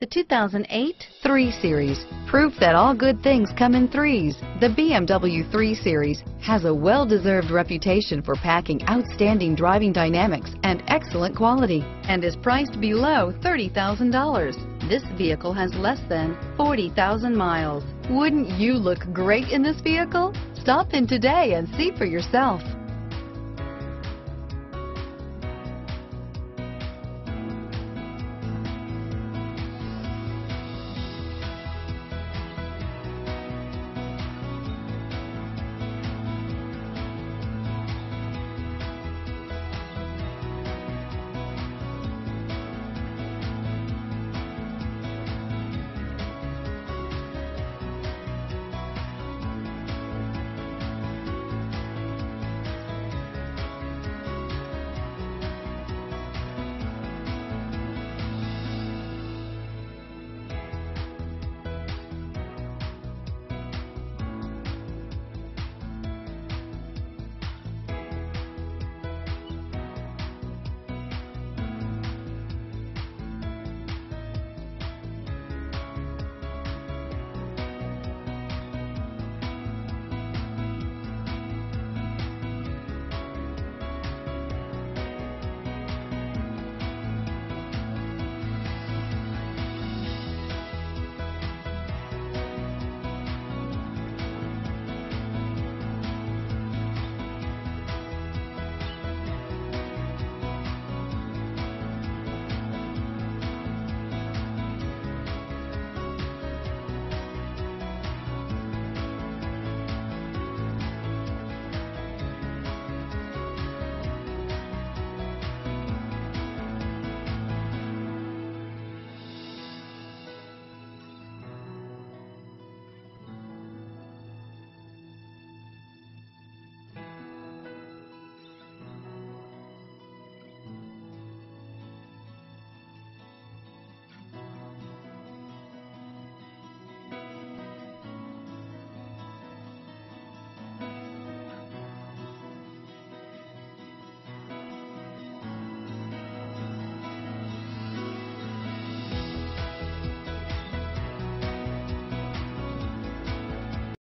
The 2008 3 Series. Proof that all good things come in threes. The BMW 3 Series has a well-deserved reputation for packing outstanding driving dynamics and excellent quality and is priced below $30,000. This vehicle has less than 40,000 miles. Wouldn't you look great in this vehicle? Stop in today and see for yourself.